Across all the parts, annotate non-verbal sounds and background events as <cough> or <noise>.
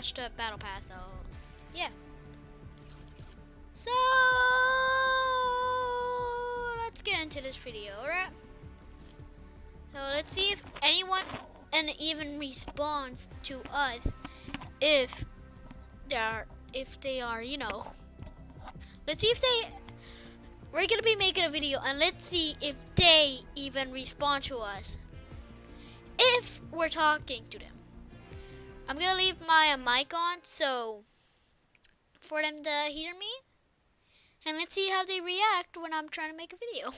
I wanted to watch the battle pass, so yeah. So let's get into this video, alright? So let's see if anyone and even responds to us if they are if they are, you know. Let's see if they we're gonna be making a video and let's see if they even respond to us. If we're talking to them. I'm gonna leave my uh, mic on so for them to hear me. And let's see how they react when I'm trying to make a video.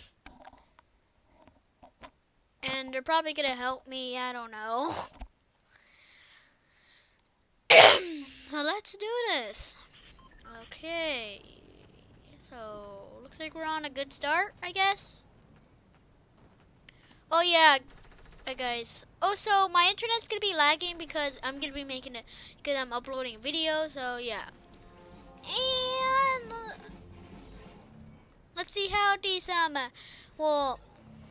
And they're probably gonna help me, I don't know. <coughs> well, let's do this. Okay. So, looks like we're on a good start, I guess. Oh yeah, uh, guys. Oh, so my internet's gonna be lagging because I'm gonna be making it because I'm uploading a video. So yeah. And let's see how these um, uh, well,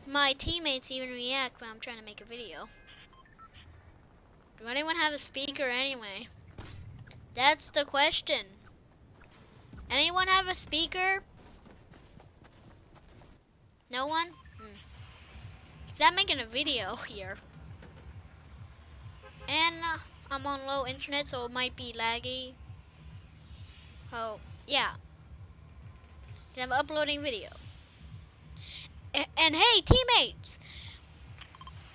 my teammates even react when I'm trying to make a video. Do anyone have a speaker anyway? That's the question. Anyone have a speaker? No one? Hmm. Cause I'm making a video <laughs> here. And uh, I'm on low internet, so it might be laggy. Oh, yeah. I'm uploading video. A- and hey, teammates!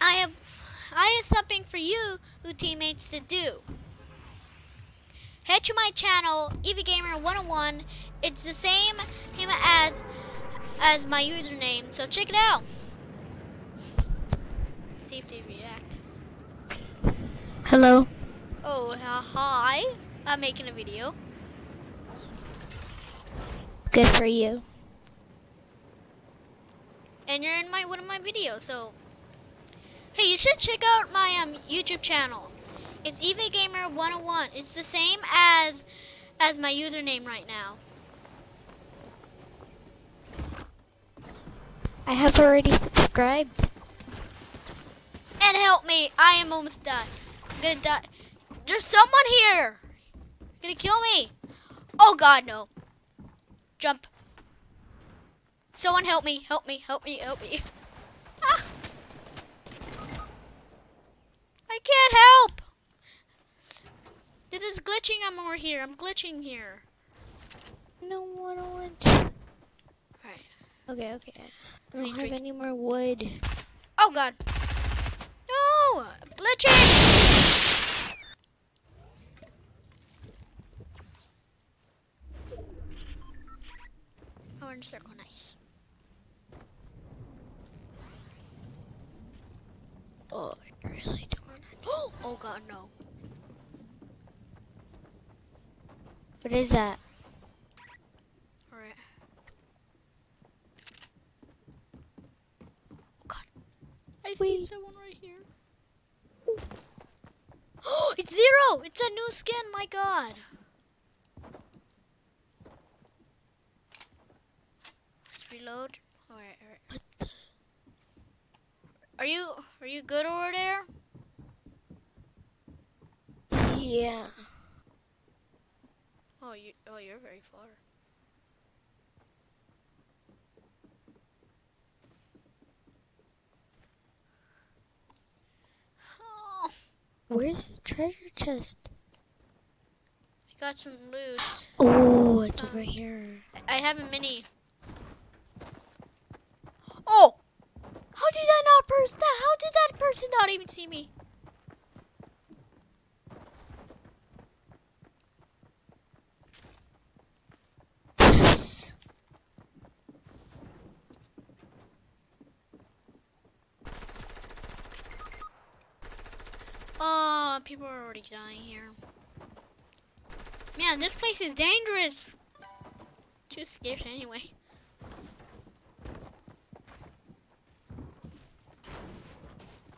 I have, I have something for you, who teammates, to do head to my channel, Eevee Gamer 101. It's the same name as as my username, so check it out. See if they. Hello. Oh, uh, hi. I'm making a video. Good for you. And you're in my one of my videos, so hey, you should check out my um YouTube channel. It's Eevee Gamer 101. It's the same as as my username right now. I have already subscribed. And help me, I am almost done. I'm gonna die. There's someone here. Gonna kill me. Oh God, no. Jump. Someone help me, help me, help me, help me. Ah. I can't help. This is glitching. I'm over here. I'm glitching here. No, I don't want. Alright. Okay, okay. I don't have drink. any more wood. Oh God. No, glitching. Oh, circle, nice. Oh, I really don't want to. <gasps> oh God, no. What is that? All right. Oh God. I see someone right here. Oh, <gasps> it's zero. It's a new skin. My God. Let's reload. All right, all right. Are you are you good over there? Yeah. Oh, you oh you're very far. Oh, Where's the treasure chest? I got some loot. Oh, it's over um, here. I have a mini. Oh! How did that not person? How did that person not even see me? Yes. Oh, people are already dying here. Man, this place is dangerous. Too scared anyway.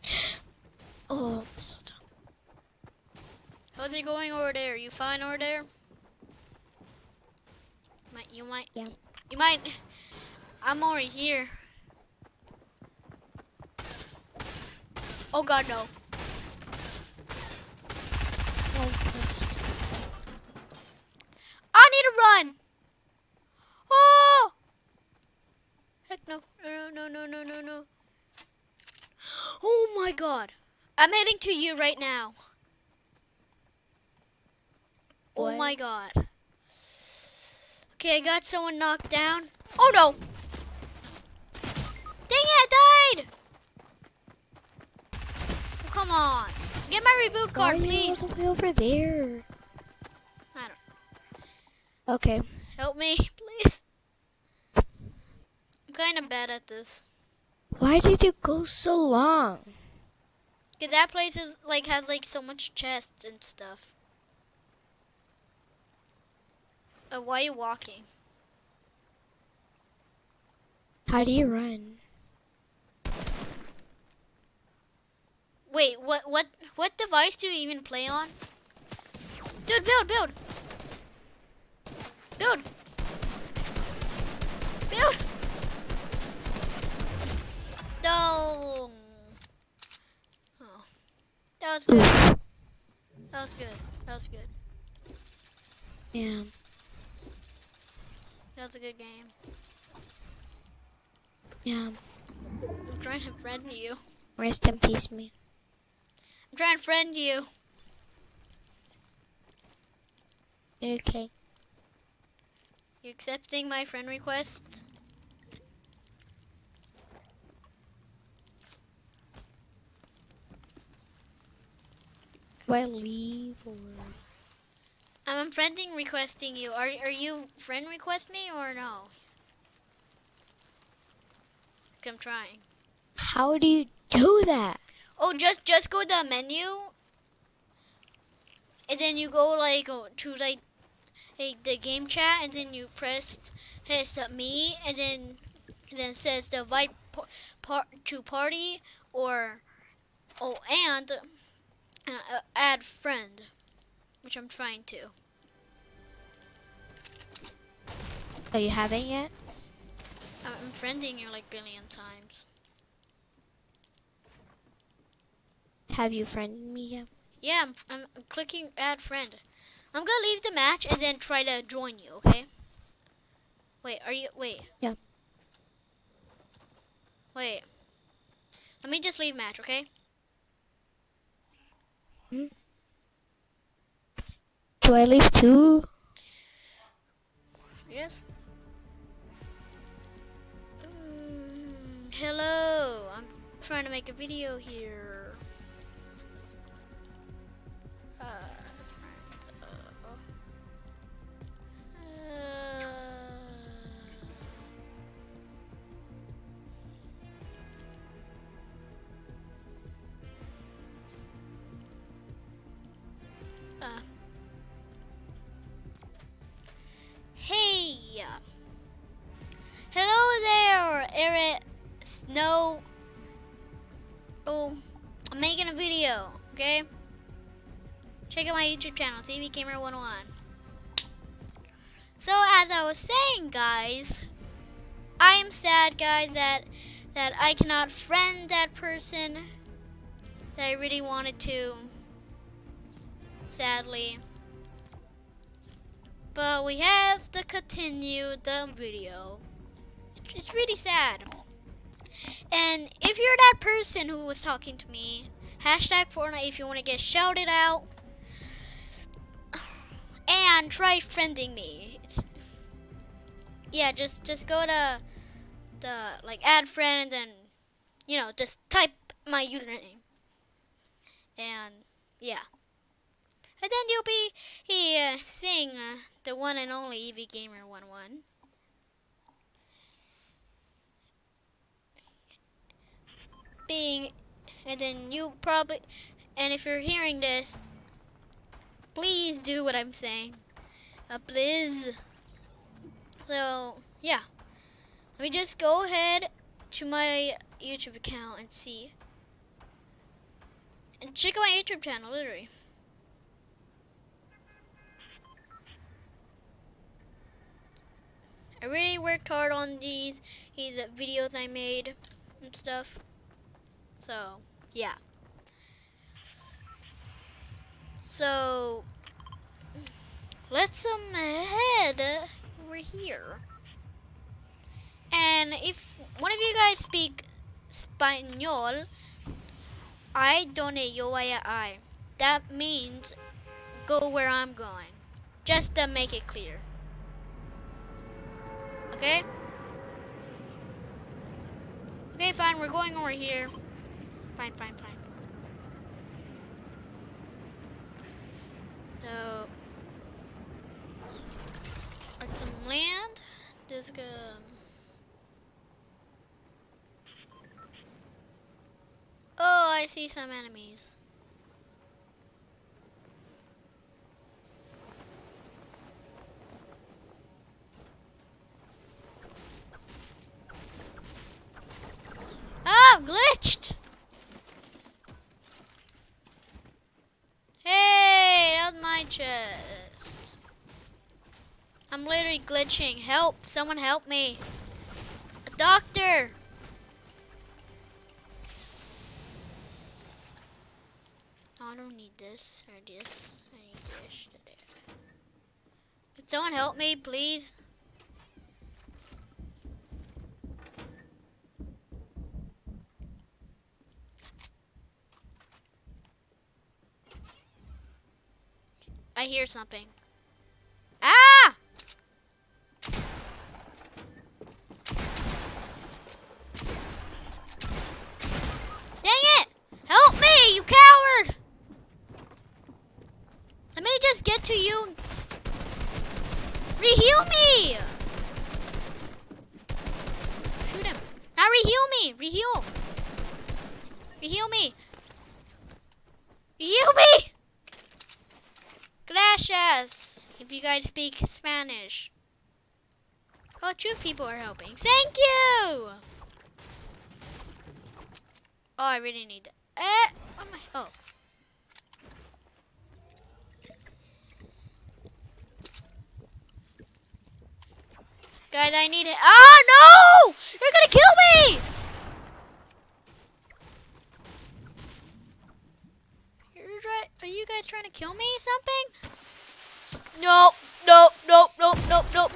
<gasps> Oh, I'm so dumb. How's it going over there? You fine over there? Might you might Yeah. you might I'm already here. Oh god, no. Oh, chest. I need to run. Oh! Heck no. No, no, no, no, no, no. Oh my god. Heading to you right now. Oh my god. Okay, I got someone knocked down. Oh no! Dang it, I died! Oh, come on. Get my reboot Why card, are you please. over there? I Okay. Help me, please. I'm kind of bad at this. Why did you go so long? Cause that place is like has like so much chests and stuff. Uh, why are you walking? How do you run? Wait, what what what device do you even play on? Dude, build, build. Build. Build. Ooh. That was good. That was good. Yeah. That was a good game. Yeah. I'm trying to friend you. Rest in peace, me. I'm trying to friend you. Okay. You accepting my friend request? Do I leave or? I'm friending requesting you. Are are you friend request me or no? I'm trying. How do you do that? Oh, just just go to the menu, and then you go like oh, to like, like the game chat, and then you press hit me, and then then it says the invite par, par, to party or oh and uh, add friend, which I'm trying to. Oh, you haven't yet? I'm friending you like billion times. Have you friended me yet? Yeah, I'm, I'm I'm clicking add friend. I'm gonna leave the match and then try to join you, okay? Wait, are you, wait. Yeah. Wait. Let me just leave match, okay? Hmm? Do I leave too? Yes. Mm, hello, I'm trying to make a video here. Snow. Oh, I'm making a video, okay? Check out my YouTube channel, Eevee Gamer 101. So as I was saying, guys, I am sad, guys, that that I cannot friend that person that I really wanted to. Sadly. But we have to continue the video. It's really sad. And if you're that person who was talking to me, hashtag Fortnite if you want to get shouted out. And try friending me. It's, yeah, just just go to the like add friend and you know just type my username. And yeah. And then you'll be seeing uh, the one and only Eevee Gamer 11. Being, and then you probably, and if you're hearing this, please do what I'm saying. Uh, please. So, yeah. Let me just go ahead to my YouTube account and see. And check out my YouTube channel, literally. I really worked hard on these these videos I made and stuff. So, yeah. So, let's um head over here. And if one of you guys speak Spanish, I donate yo I. That means go where I'm going. Just to make it clear. Okay? Okay, fine, we're going over here. Fine, fine, fine. So, let's some land. This go. Um, oh, I see some enemies. Oh, glitched! Hey, that was my chest. I'm literally glitching. Help! Someone help me. A doctor! Oh, I don't need this or this. I need this. Could someone help me, please? I hear something. Ah! Dang it! Help me, you coward! Let me just get to you. Reheal me! Shoot him. Now reheal me! Reheal! Reheal me! Reheal me! Gracias! If you guys speak Spanish. Oh, two people are helping. Thank you! Oh, I really need that. Eh, am I? Oh. Guys, I need it. Oh, no! You're gonna kill me! You're are you guys trying to kill me or something? Nope, nope, nope, nope, nope, nope.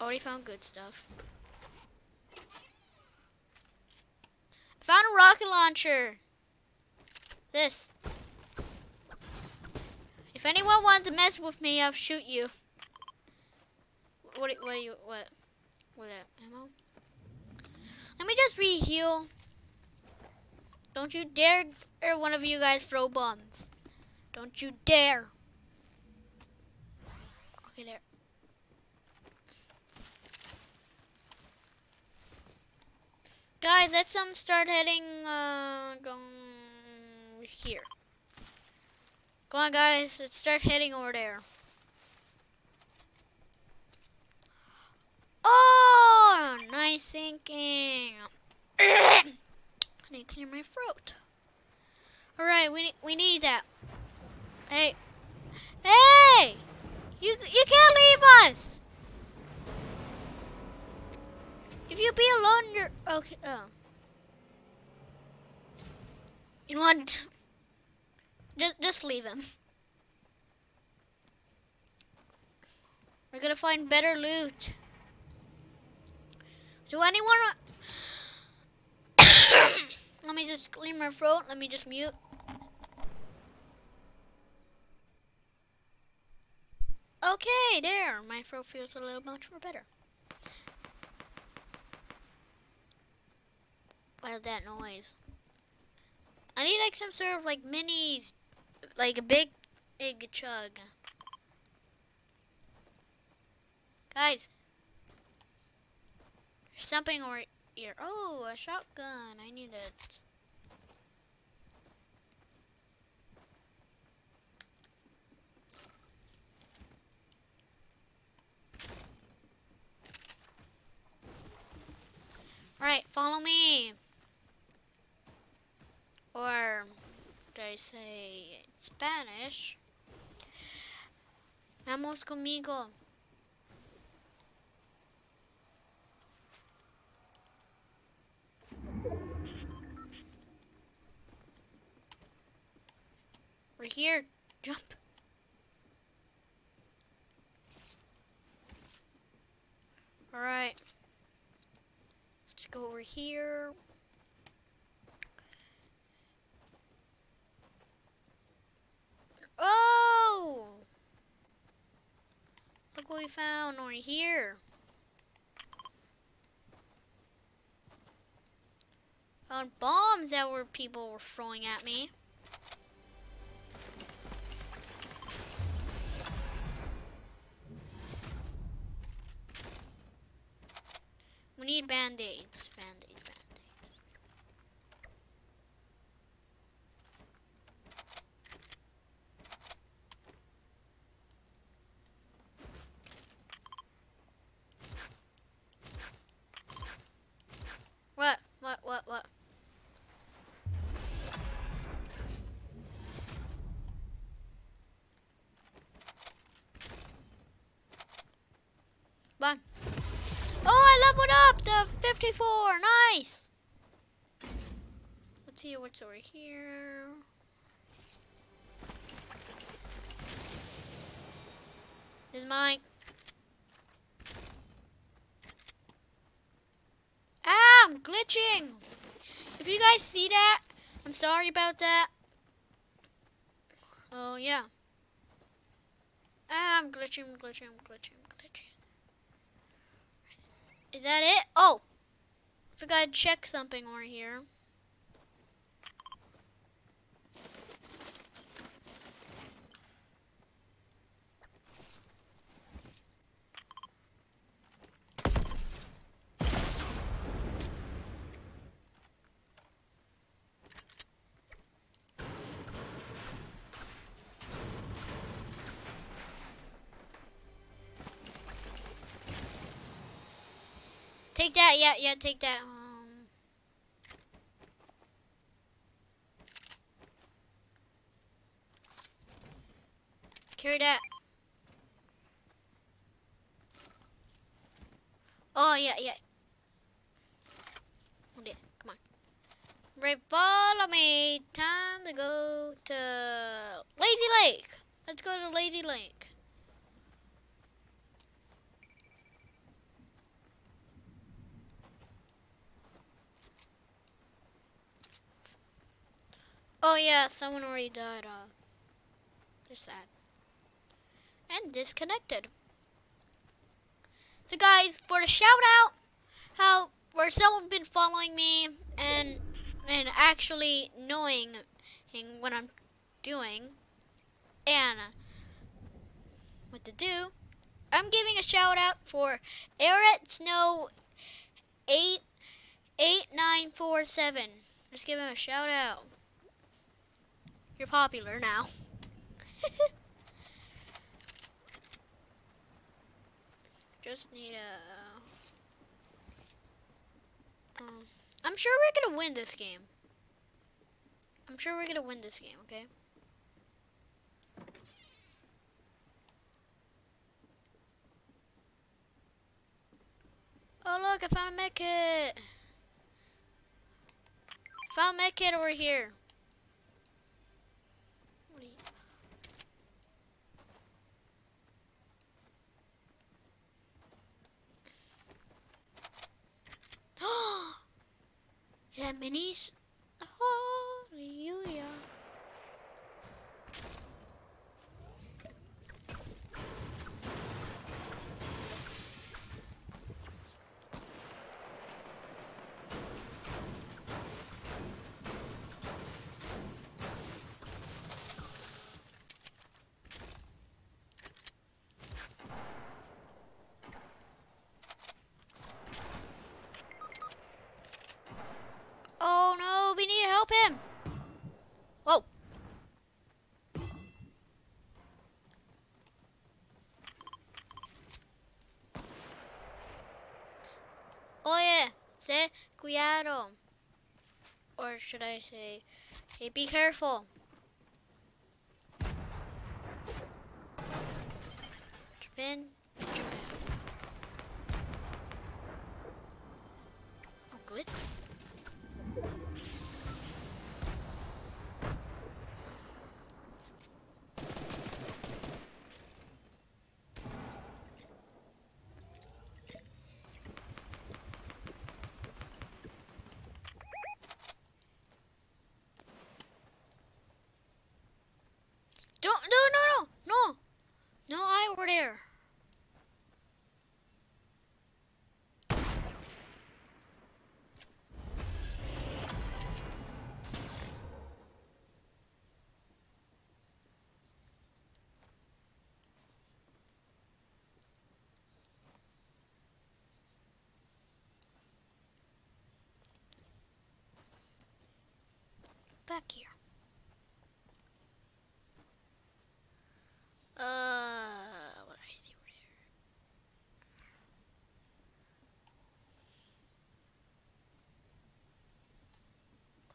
Already found good stuff. I found a rocket launcher. This. If anyone wants to mess with me, I'll shoot you. What? What do you? What? What? Ammo? Let me just reheal. Don't you dare, or one of you guys throw bombs. Don't you dare. Okay, there. Guys, let's um start heading uh going here. Come on, guys. Let's start heading over there. Oh, nice sinking. I need to clear my throat. All right, we need, we need that. Hey, hey! You you can't leave us. If you be alone, you're okay. Oh, you know what? Just just leave him. We're gonna find better loot. Do anyone? <coughs> Let me just clear my throat. Let me just mute. Okay, there. My throat feels a little much more better. What is that noise? I need like some sort of like mini, like a big, big chug. Guys, there's something over here. Oh, a shotgun. I need it. Alright, follow me. Or, did I say Spanish? Vamos conmigo. We're here. Jump. Alright. Let's go over here. Oh! We found over here. Found bombs that were people were throwing at me. What's over here. This is mine. Ah, I'm glitching. If you guys see that, I'm sorry about that. Oh, yeah. Ah, I'm glitching, I'm glitching, I'm glitching, I'm glitching. Is that it? Oh! Forgot to check something over here. Yeah, yeah, take that. Um, carry that. Oh, yeah, yeah. Hold it, come on. Right, follow me. Time to go to Lazy Lake. Let's go to Lazy Lake. Oh yeah, someone already died. Uh, they're sad. And disconnected. So guys, for the shout out, how where someone been following me and and actually knowing what I'm doing and what to do, I'm giving a shout out for Eric Snow eight eight nine four seven. Let's give him a shout out. You're popular now. <laughs> Just need a. Um, I'm sure we're gonna win this game. I'm sure we're gonna win this game. Okay. Oh look, I found a med kit. Found a med kit over here. What are you? <gasps> That minis? Hallelujah. Oh no, we need to help him. Whoa. Say cuidado. Or should I say, hey, be careful. Japan. Japan. Oh, good. Don't no no no no no I were there. Back here. Uh, what did I see over there?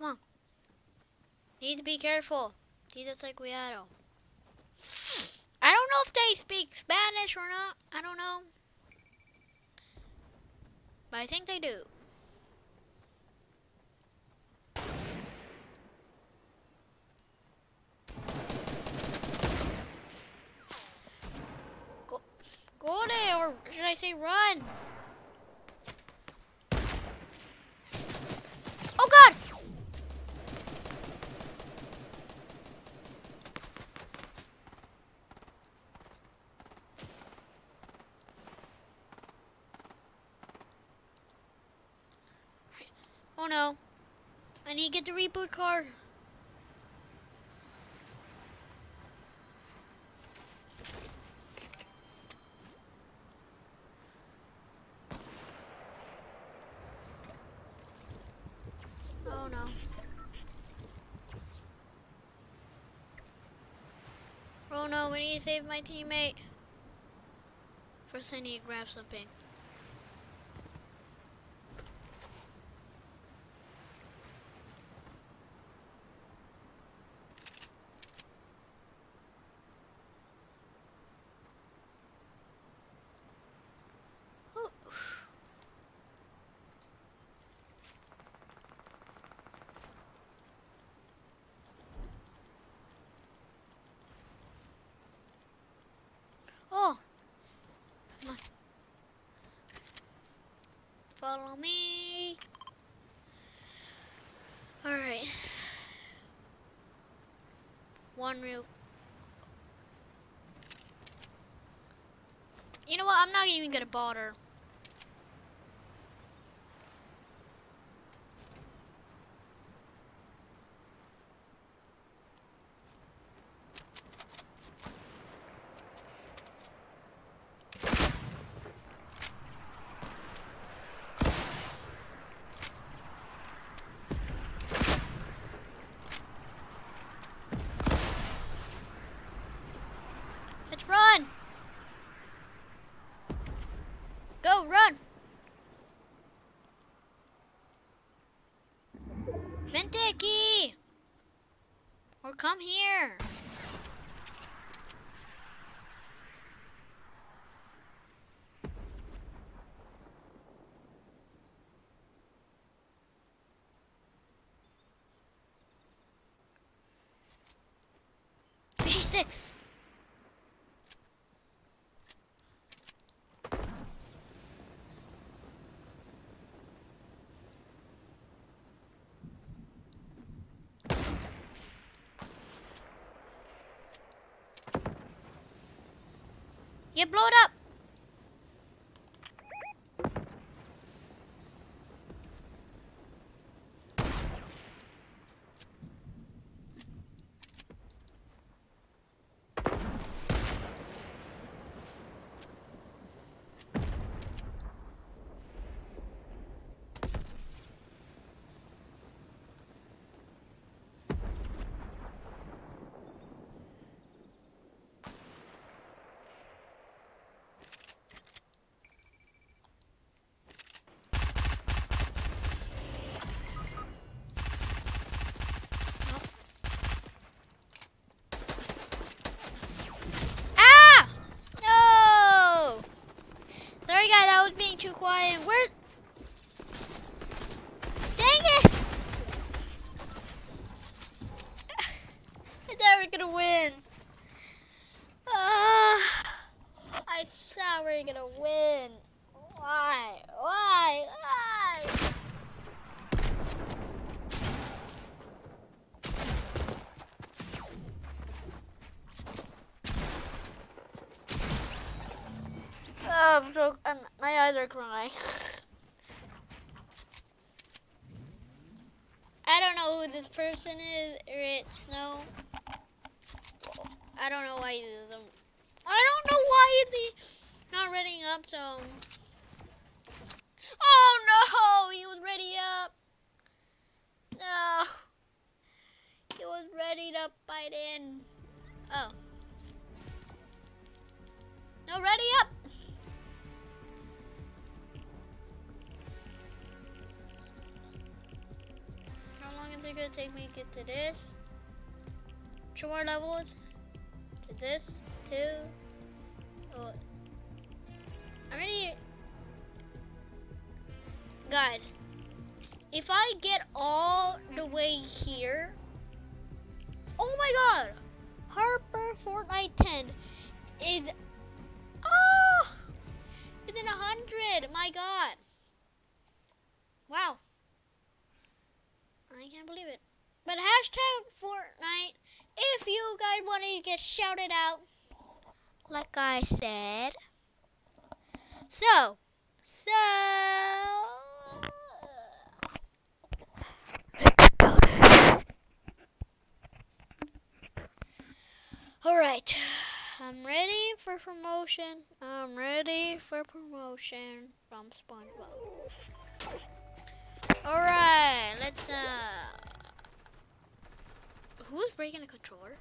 Come on. Need to be careful. See, that's like Guiado. I don't know if they speak Spanish or not. I don't know. But I think they do. Go, Go there, or should I say run? Oh god! Oh no. I card. Oh no. Oh no, we need to save my teammate. First I need to grab something. Oh. Oh. Come on. Follow me. Alright. One real. You know what? I'm not even gonna bother. Let's run! Go, run! Venteki! Or come here! Yeah, blow it up. quiet I don't know why he. I don't know why is he not ready up. So. Oh no! He was ready up. No. He was ready to bite in. Oh. No, ready up. How long is it gonna take me to get to this? Two more levels. This, two. Oh. I'm ready. Guys, if I get all the way here, oh my god, Harper Fortnite 10 is, oh, it's in a hundred, my god. Wow. I can't believe it. But hashtag Fortnite, if you guys want to get shouted out, like I said. So, so. Alright, I'm ready for promotion. I'm ready for promotion from SpongeBob. Alright, let's uh Who's breaking the controller?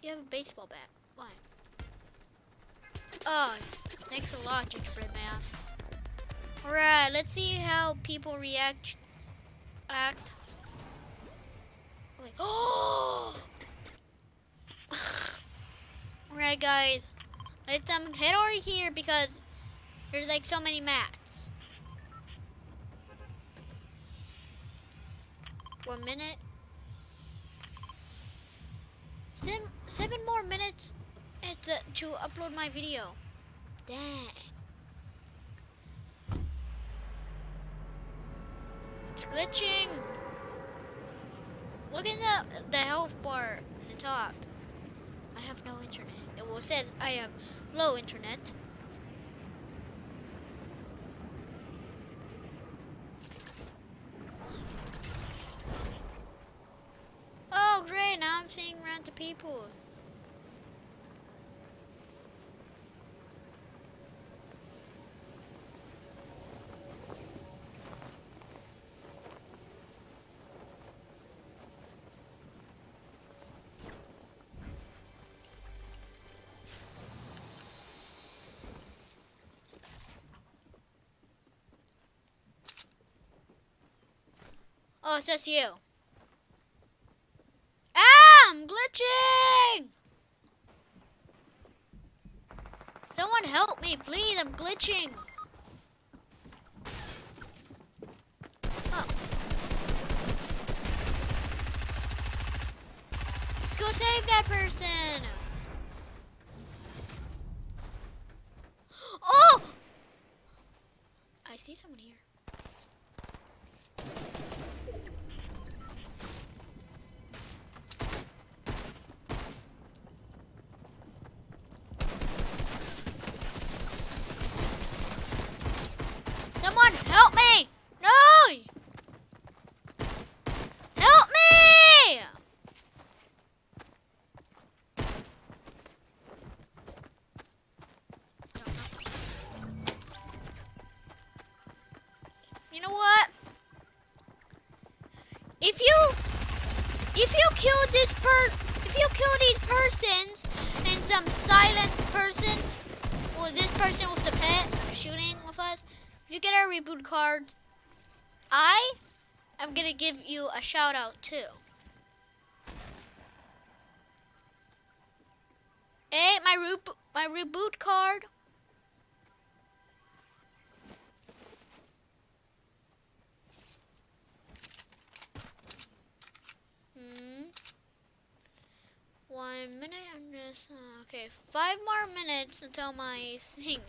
You have a baseball bat. Why? Oh, thanks a lot, Gingerbread Man. Alright, let's see how people react act. Wait. Oh <gasps> Alright guys. Let's um head over here because there's like so many mats. One minute. Seven, seven more minutes to, to upload my video. Dang. It's glitching. Look at the, the health bar in the top. I have no internet. It will says I have low internet. Oh great, now I'm seeing random people. Oh, it's just you. Ah, I'm glitching! Someone help me, please. I'm glitching. Oh. Let's go save that person. Reboot cards, I am gonna give you a shout out too. Hey, my reboot my reboot card. Hmm. One minute. I'm just uh, okay. Five more minutes until my <laughs> thing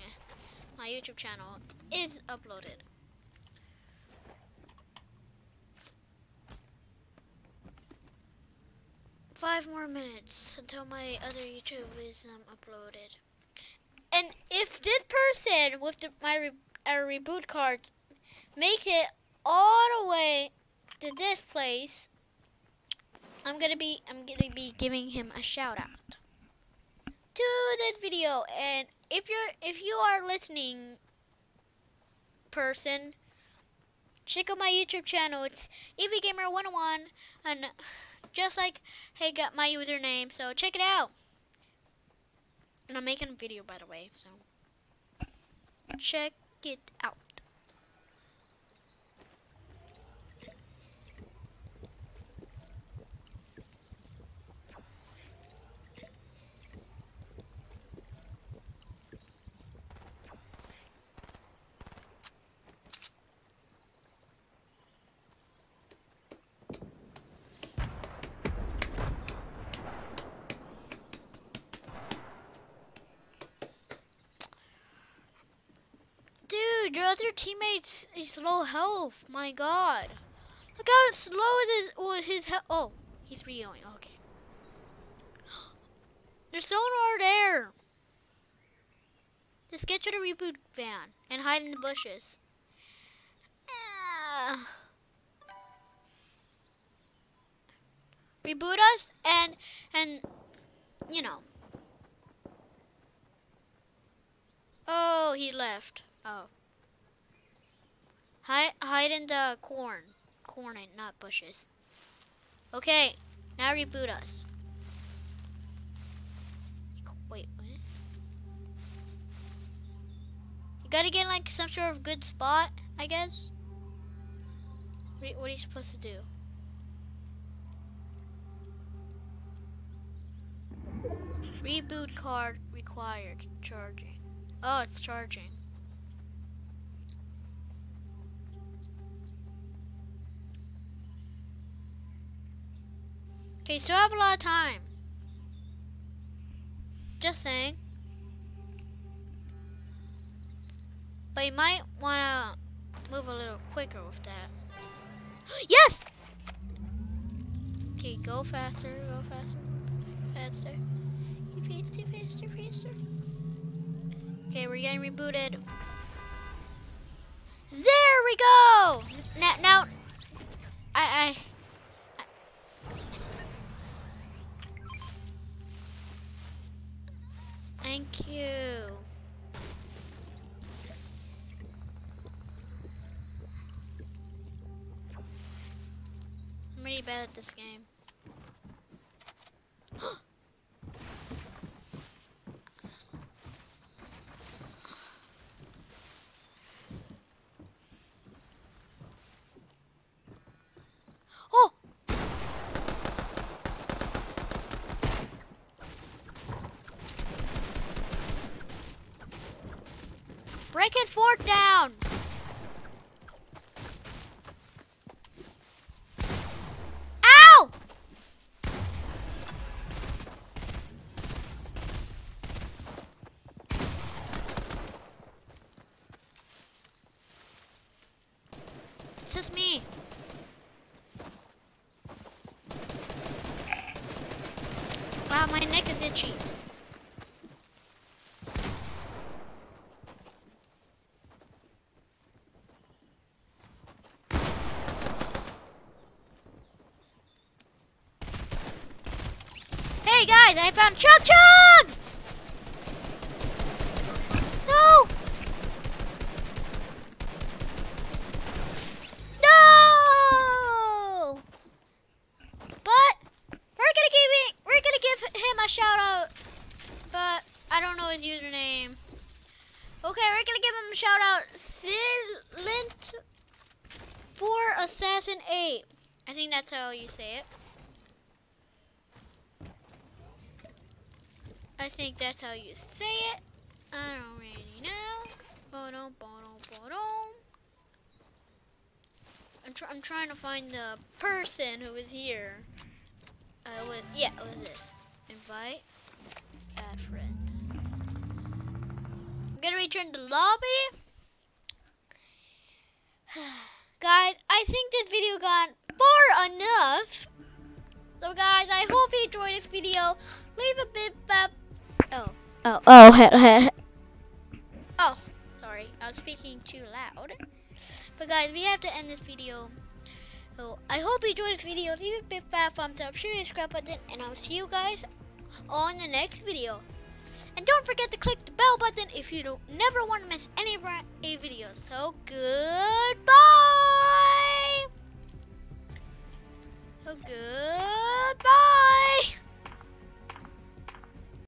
my YouTube channel is uploaded. Five more minutes until my other YouTube is um, uploaded. And if this person with the, my re, reboot card makes it all the way to this place, I'm gonna be I'm gonna be giving him a shout out to this video. And if you're if you are listening, person, check out my YouTube channel. It's Eevee Gamer 101, and just like hey got my username. So check it out. And I'm making a video by the way, so check it out. Dude, your teammates is low health. My God, look how slow his well, his health. Oh, he's rehealing. Okay. <gasps> There's someone over there. Just get to the reboot van and hide in the bushes. Ah. Reboot us and and you know. Oh, he left. Oh. Hide, hide in the corn. Corn and not bushes. Okay, now reboot us. Wait, what? You gotta get like some sort of good spot, I guess. What what are you supposed to do? Reboot card required. Charging. Oh, it's charging. Okay, still have a lot of time. Just saying. But you might want to move a little quicker with that. <gasps> yes! Okay, go faster, go faster, faster. Faster, faster, faster. Okay, we're getting rebooted. There we go! Now, now, I, I, Thank you. I'm really bad at this game. <gasps> <gasps> oh! Break and fork down! Ow! It's just me. Wow, my neck is itchy. Hey guys, I found Chug Jug! No! No! But we're gonna give we're gonna give him a shout out, but I don't know his username. Okay, we're gonna give him a shout out, Silent for Assassin 8. I think that's how you say it. I think that's how you say it. I don't really know. I'm, tr I'm trying to find the person who is here. Uh, with, yeah, with this. Invite. Add friend. I'm gonna return to lobby. <sighs> guys, I think this video got far enough. So guys, I hope you enjoyed this video. Leave a bit, Oh. Oh, oh, oh, sorry. I was speaking too loud. But guys, we have to end this video. So I hope you enjoyed this video. Leave a big fat thumbs up, shoot a subscribe button, and I'll see you guys on the next video. And don't forget to click the bell button if you don't never want to miss any of our videos. So goodbye. So goodbye.